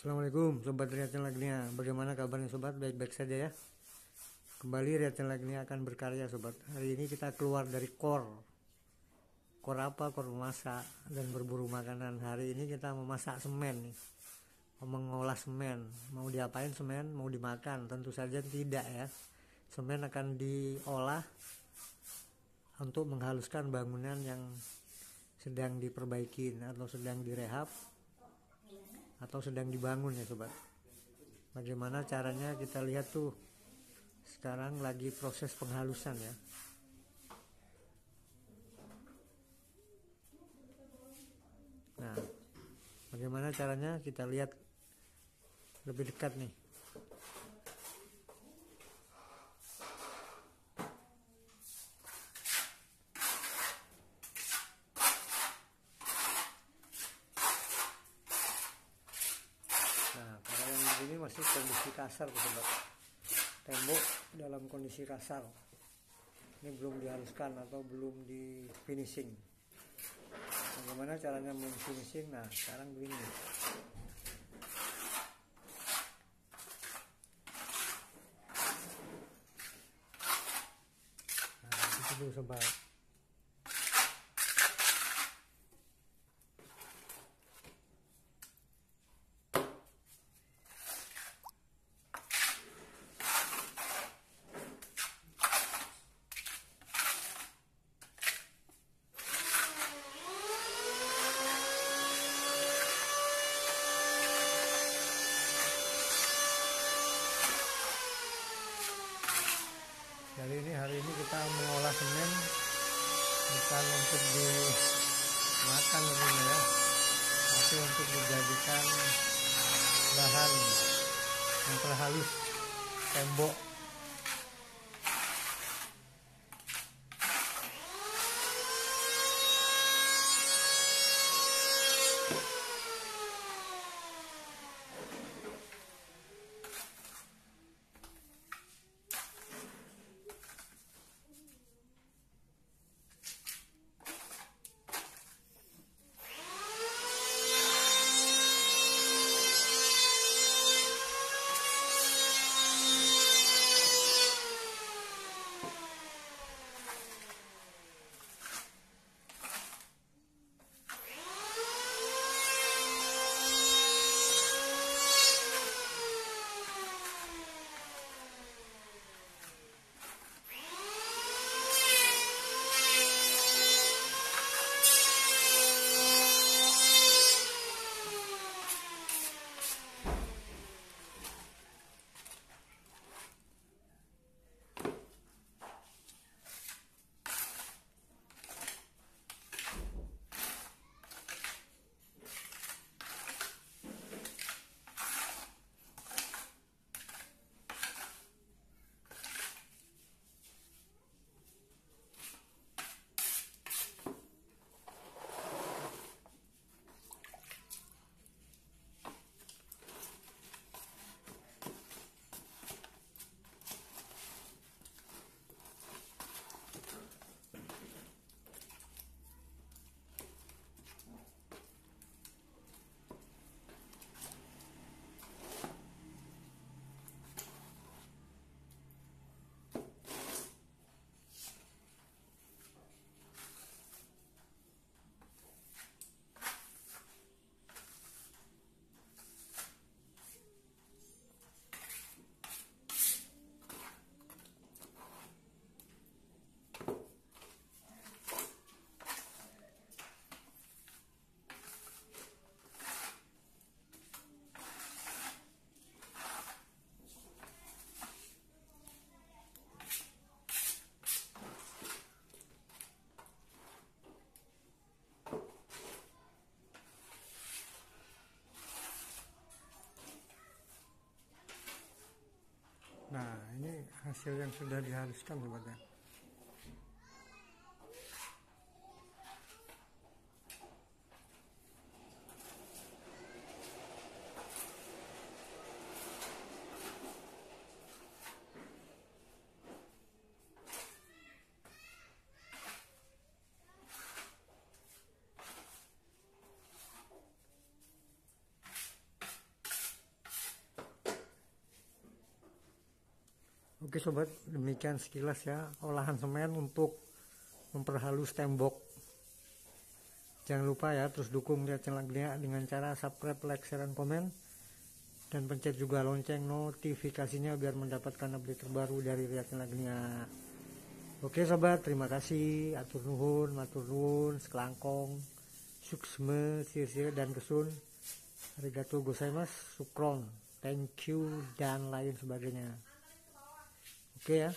Assalamualaikum Sobat Riatan Lagnia. Bagaimana kabarnya Sobat? Baik-baik saja ya. Kembali Riatan Lagnia akan berkarya Sobat. Hari ini kita keluar dari kor. Kor apa? Kor memasak dan berburu makanan. Hari ini kita memasak semen nih. Mengolah semen. Mau diapain semen? Mau dimakan? Tentu saja tidak ya. Semen akan diolah Untuk menghaluskan bangunan yang sedang diperbaiki atau sedang direhab atau sedang dibangun ya sobat? Bagaimana caranya kita lihat tuh sekarang lagi proses penghalusan ya? Nah bagaimana caranya kita lihat lebih dekat nih masih kondisi kasar sobat tembok dalam kondisi kasar. Ini belum dihaluskan atau belum di finishing. Bagaimana caranya finishing? Nah sekarang begini. Nah itu Jadi ini hari ini kita mengolah semen. Bukan untuk dimakan tentunya ya, tapi untuk dijadikan bahan memperhalus tembok ini hasil yang sudah dihaluskan sobat Oke sobat, demikian sekilas ya olahan semen untuk memperhalus tembok. Jangan lupa ya terus dukung dia channel Agnia dengan cara subscribe, like, share, dan komen. Dan pencet juga lonceng notifikasinya biar mendapatkan update terbaru dari Ria channel Agnia. Oke sobat, terima kasih. Atur nuhun, matur nuhun, sekelangkong, suksme, sir-sir, dan kesun. Arigato gozaimasu, sukron, thank you, dan lain sebagainya. Oke ya.